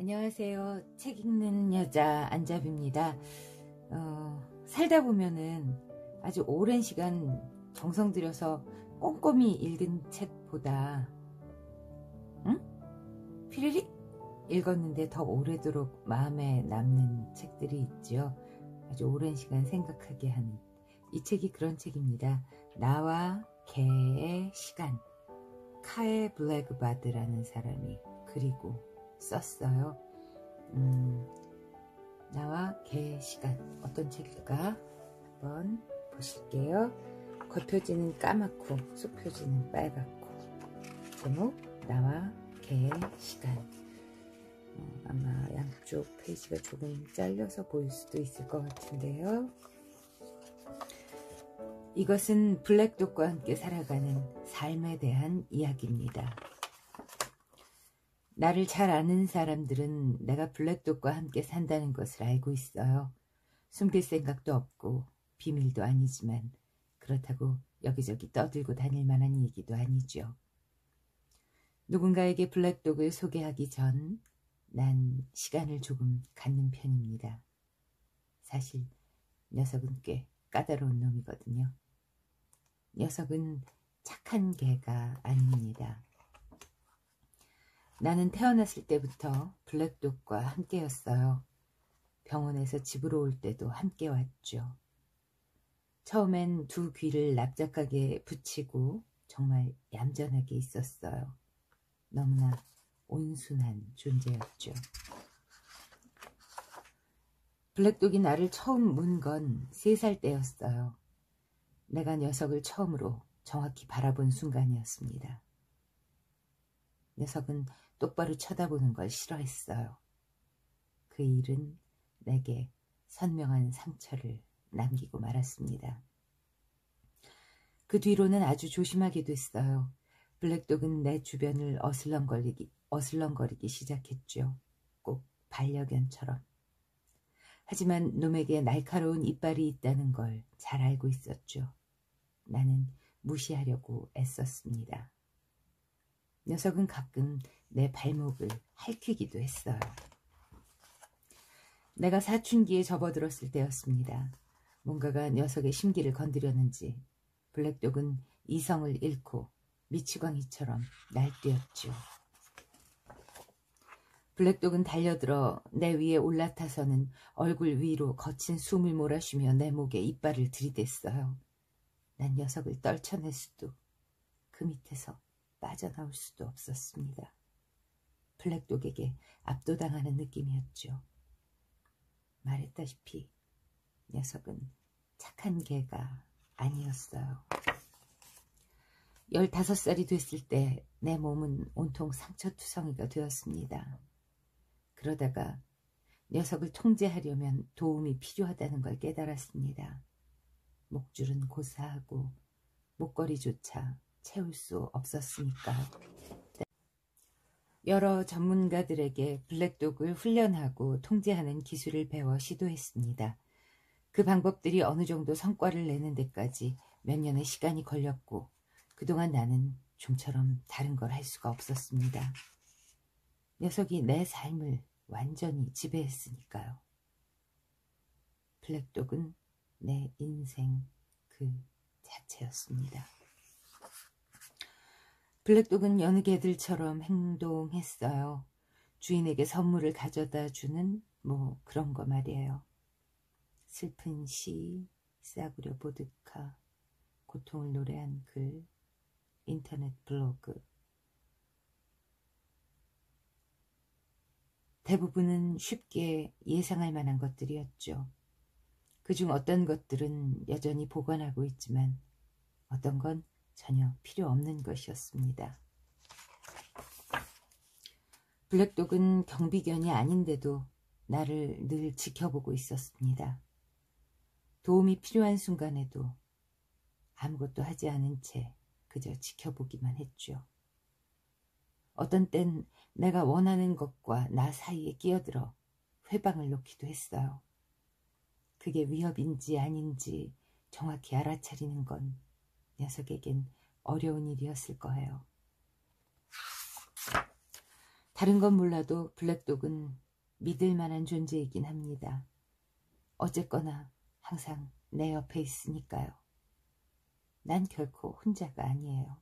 안녕하세요. 책 읽는 여자 안잡입니다. 어, 살다 보면은 아주 오랜 시간 정성 들여서 꼼꼼히 읽은 책보다 응? 피리릭 읽었는데 더 오래도록 마음에 남는 책들이 있죠. 아주 오랜 시간 생각하게 하는 이 책이 그런 책입니다. 나와 개의 시간 카에 블랙바드라는 사람이 그리고 썼어요. 음, 나와 개의 시간 어떤 책일까 한번 보실게요. 겉표지는 까맣고 속표지는 빨갛고 제목 나와 개의 시간 어, 아마 양쪽 페이지가 조금 잘려서 보일 수도 있을 것 같은데요. 이것은 블랙독과 함께 살아가는 삶에 대한 이야기입니다. 나를 잘 아는 사람들은 내가 블랙독과 함께 산다는 것을 알고 있어요. 숨길 생각도 없고 비밀도 아니지만 그렇다고 여기저기 떠들고 다닐 만한 얘기도 아니죠. 누군가에게 블랙독을 소개하기 전 난 시간을 조금 갖는 편입니다. 사실 녀석은 꽤 까다로운 놈이거든요. 녀석은 착한 개가 아닙니다. 나는 태어났을 때부터 블랙독과 함께였어요. 병원에서 집으로 올 때도 함께 왔죠. 처음엔 두 귀를 납작하게 붙이고 정말 얌전하게 있었어요. 너무나 온순한 존재였죠. 블랙독이 나를 처음 문 건 세 살 때였어요. 내가 녀석을 처음으로 정확히 바라본 순간이었습니다. 녀석은 똑바로 쳐다보는 걸 싫어했어요. 그 일은 내게 선명한 상처를 남기고 말았습니다. 그 뒤로는 아주 조심하게 됐어요. 블랙독은 내 주변을 어슬렁거리기, 어슬렁거리기 시작했죠. 꼭 반려견처럼. 하지만 놈에게 날카로운 이빨이 있다는 걸 잘 알고 있었죠. 나는 무시하려고 애썼습니다. 녀석은 가끔 내 발목을 핥히기도 했어요. 내가 사춘기에 접어들었을 때였습니다. 뭔가가 녀석의 심기를 건드렸는지 블랙독은 이성을 잃고 미치광이처럼 날뛰었죠. 블랙독은 달려들어 내 위에 올라타서는 얼굴 위로 거친 숨을 몰아쉬며 내 목에 이빨을 들이댔어요. 난 녀석을 떨쳐낼 수도 그 밑에서 빠져나올 수도 없었습니다. 블랙독에게 압도당하는 느낌이었죠. 말했다시피 녀석은 착한 개가 아니었어요. 15살이 됐을 때 내 몸은 온통 상처투성이가 되었습니다. 그러다가 녀석을 통제하려면 도움이 필요하다는 걸 깨달았습니다. 목줄은 고사하고 목걸이조차 채울 수 없었으니까요. 여러 전문가들에게 블랙독을 훈련하고 통제하는 기술을 배워 시도했습니다. 그 방법들이 어느 정도 성과를 내는 데까지 몇 년의 시간이 걸렸고 그동안 나는 좀처럼 다른 걸 할 수가 없었습니다. 녀석이 내 삶을 완전히 지배했으니까요. 블랙독은 내 인생 그 자체였습니다. 블랙독은 여느 개들처럼 행동했어요. 주인에게 선물을 가져다 주는 뭐 그런 거 말이에요. 슬픈 시, 싸구려 보드카, 고통을 노래한 글, 인터넷 블로그. 대부분은 쉽게 예상할 만한 것들이었죠. 그중 어떤 것들은 여전히 보관하고 있지만 어떤 건 전혀 필요 없는 것이었습니다. 블랙독은 경비견이 아닌데도 나를 늘 지켜보고 있었습니다. 도움이 필요한 순간에도 아무것도 하지 않은 채 그저 지켜보기만 했죠. 어떤 땐 내가 원하는 것과 나 사이에 끼어들어 회방을 놓기도 했어요. 그게 위협인지 아닌지 정확히 알아차리는 건 녀석에겐 어려운 일이었을 거예요. 다른 건 몰라도 블랙독은 믿을 만한 존재이긴 합니다. 어쨌거나 항상 내 옆에 있으니까요. 난 결코 혼자가 아니에요.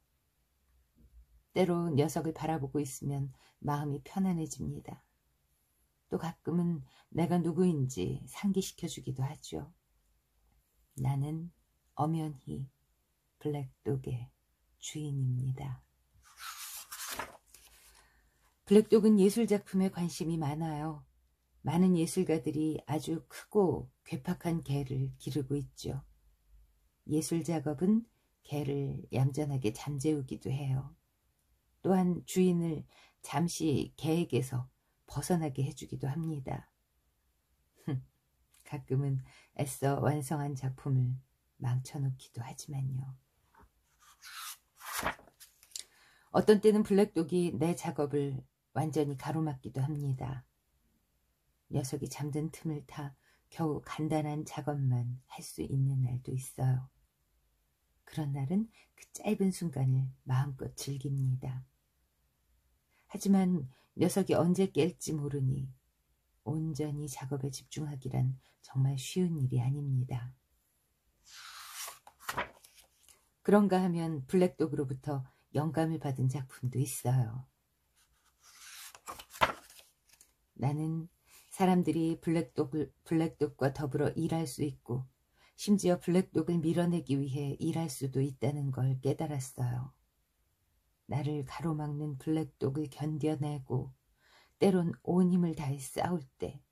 때로 녀석을 바라보고 있으면 마음이 편안해집니다. 또 가끔은 내가 누구인지 상기시켜주기도 하죠. 나는 엄연히 블랙독의 주인입니다. 블랙독은 예술작품에 관심이 많아요. 많은 예술가들이 아주 크고 괴팍한 개를 기르고 있죠. 예술작업은 개를 얌전하게 잠재우기도 해요. 또한 주인을 잠시 개에게서 벗어나게 해주기도 합니다. 가끔은 애써 완성한 작품을 망쳐놓기도 하지만요. 어떤 때는 블랙독이 내 작업을 완전히 가로막기도 합니다. 녀석이 잠든 틈을 타 겨우 간단한 작업만 할 수 있는 날도 있어요. 그런 날은 그 짧은 순간을 마음껏 즐깁니다. 하지만 녀석이 언제 깰지 모르니 온전히 작업에 집중하기란 정말 쉬운 일이 아닙니다. 그런가 하면 블랙독으로부터 영감을 받은 작품도 있어요. 나는 사람들이 블랙독을, 블랙독과 더불어 일할 수 있고 심지어 블랙독을 밀어내기 위해 일할 수도 있다는 걸 깨달았어요. 나를 가로막는 블랙독을 견뎌내고 때론 온 힘을 다해 싸울 때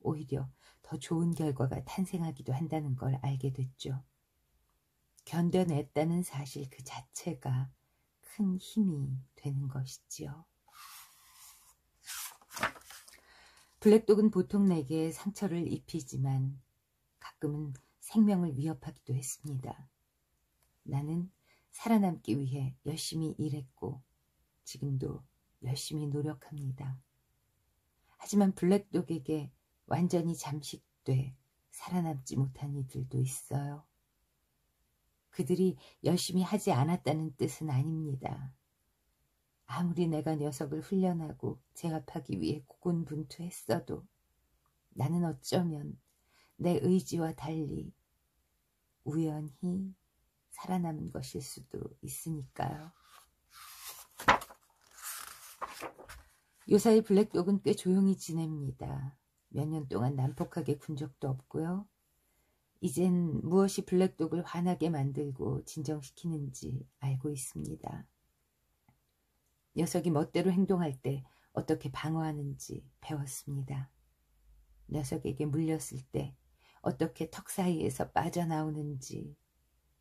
오히려 더 좋은 결과가 탄생하기도 한다는 걸 알게 됐죠. 견뎌냈다는 사실 그 자체가 큰 힘이 되는 것이지요. 블랙독은 보통 내게 상처를 입히지만 가끔은 생명을 위협하기도 했습니다. 나는 살아남기 위해 열심히 일했고 지금도 열심히 노력합니다. 하지만 블랙독에게 완전히 잠식돼 살아남지 못한 이들도 있어요. 그들이 열심히 하지 않았다는 뜻은 아닙니다. 아무리 내가 녀석을 훈련하고 제압하기 위해 고군분투했어도 나는 어쩌면 내 의지와 달리 우연히 살아남은 것일 수도 있으니까요. 요사이 블랙독은 꽤 조용히 지냅니다. 몇 년 동안 난폭하게 군 적도 없고요. 이젠 무엇이 블랙독을 화나게 만들고 진정시키는지 알고 있습니다. 녀석이 멋대로 행동할 때 어떻게 방어하는지 배웠습니다. 녀석에게 물렸을 때 어떻게 턱 사이에서 빠져나오는지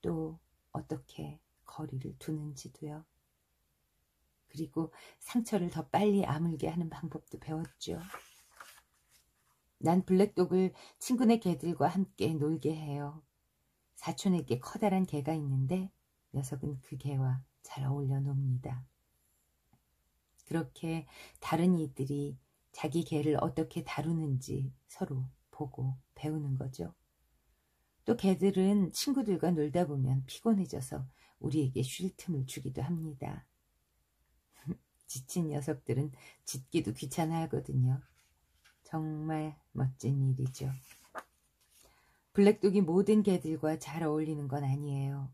또 어떻게 거리를 두는지도요. 그리고 상처를 더 빨리 아물게 하는 방법도 배웠죠. 난 블랙독을 친구네 개들과 함께 놀게 해요. 사촌에게 커다란 개가 있는데 녀석은 그 개와 잘 어울려 놉니다. 그렇게 다른 이들이 자기 개를 어떻게 다루는지 서로 보고 배우는 거죠. 또 개들은 친구들과 놀다 보면 피곤해져서 우리에게 쉴 틈을 주기도 합니다. 지친 녀석들은 짖기도 귀찮아 하거든요. 정말 멋진 일이죠. 블랙독이 모든 개들과 잘 어울리는 건 아니에요.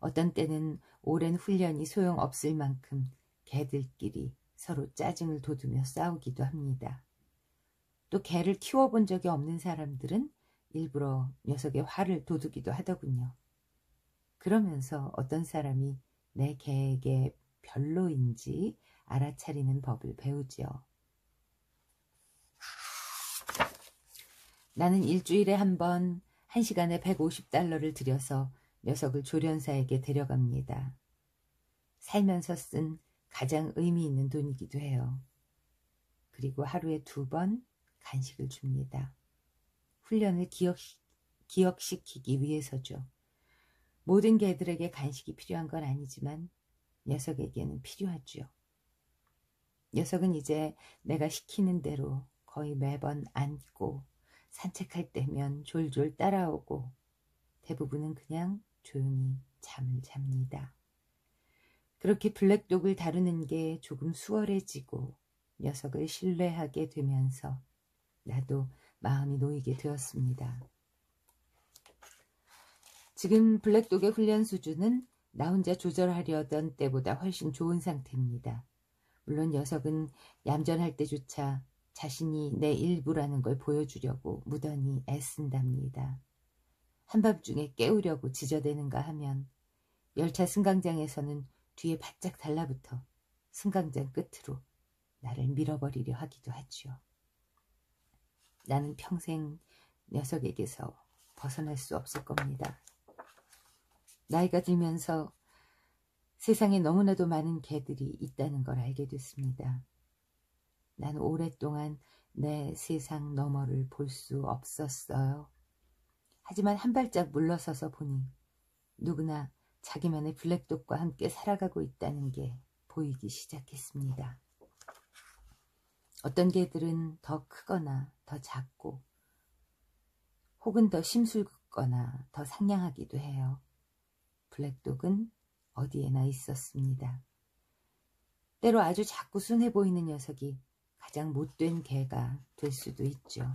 어떤 때는 오랜 훈련이 소용없을 만큼 개들끼리 서로 짜증을 돋우며 싸우기도 합니다. 또 개를 키워본 적이 없는 사람들은 일부러 녀석의 화를 돋우기도 하더군요. 그러면서 어떤 사람이 내 개에게 별로인지 알아차리는 법을 배우지요. 나는 일주일에 한 번, 한 시간에 150달러를 들여서 녀석을 조련사에게 데려갑니다. 살면서 쓴 가장 의미 있는 돈이기도 해요. 그리고 하루에 두 번 간식을 줍니다. 훈련을 기억, 기억시키기 위해서죠. 모든 개들에게 간식이 필요한 건 아니지만 녀석에게는 필요하죠. 녀석은 이제 내가 시키는 대로 거의 매번 앉고 산책할 때면 졸졸 따라오고 대부분은 그냥 조용히 잠을 잡니다. 그렇게 블랙독을 다루는 게 조금 수월해지고 녀석을 신뢰하게 되면서 나도 마음이 놓이게 되었습니다. 지금 블랙독의 훈련 수준은 나 혼자 조절하려던 때보다 훨씬 좋은 상태입니다. 물론 녀석은 얌전할 때조차 자신이 내 일부라는 걸 보여주려고 무던히 애쓴답니다. 한밤중에 깨우려고 지저대는가 하면 열차 승강장에서는 뒤에 바짝 달라붙어 승강장 끝으로 나를 밀어버리려 하기도 하지요. 나는 평생 녀석에게서 벗어날 수 없을 겁니다. 나이가 들면서 세상에 너무나도 많은 개들이 있다는 걸 알게 됐습니다. 나는 오랫동안 내 세상 너머를 볼 수 없었어요. 하지만 한 발짝 물러서서 보니 누구나 자기만의 블랙독과 함께 살아가고 있다는 게 보이기 시작했습니다. 어떤 개들은 더 크거나 더 작고 혹은 더 심술궂거나 더 상냥하기도 해요. 블랙독은 어디에나 있었습니다. 때로 아주 작고 순해 보이는 녀석이 가장 못된 개가 될 수도 있죠.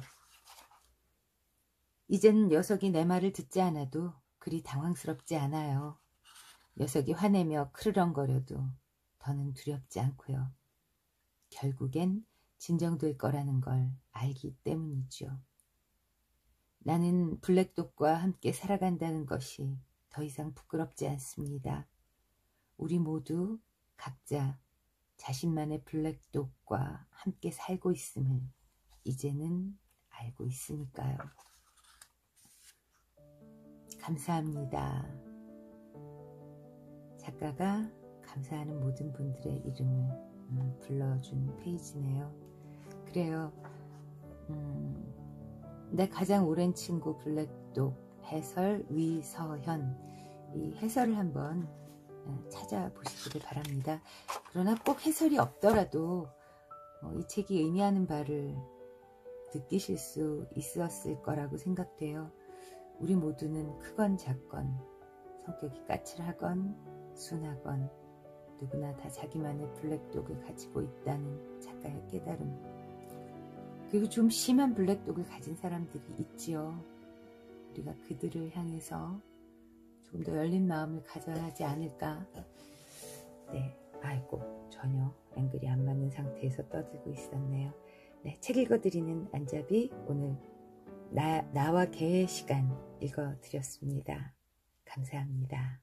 이제는 녀석이 내 말을 듣지 않아도 그리 당황스럽지 않아요. 녀석이 화내며 크르렁거려도 더는 두렵지 않고요. 결국엔 진정될 거라는 걸 알기 때문이죠. 나는 블랙독과 함께 살아간다는 것이 더 이상 부끄럽지 않습니다. 우리 모두 각자 자신만의 블랙독과 함께 살고 있음을 이제는 알고 있으니까요. 감사합니다. 작가가 감사하는 모든 분들의 이름을 음, 불러준 페이지네요. 그래요. 음, 내 가장 오랜 친구 블랙독 해설 위서현 이 해설을 한번 어, 찾아보시기를 바랍니다. 그러나 꼭 해설이 없더라도 어, 이 책이 의미하는 바를 느끼실 수 있었을 거라고 생각돼요. 우리 모두는 크건 작건 성격이 까칠하건 순하건 누구나 다 자기만의 블랙독을 가지고 있다는 작가의 깨달음 그리고 좀 심한 블랙독을 가진 사람들이 있지요. 우리가 그들을 향해서 조금 더 열린 마음을 가져야 하지 않을까 네, 아이고 전혀 앵글이 안 맞는 상태에서 떠들고 있었네요. 네, 책 읽어드리는 안잡이 오늘 나, 나와 개의 시간 읽어드렸습니다. 감사합니다.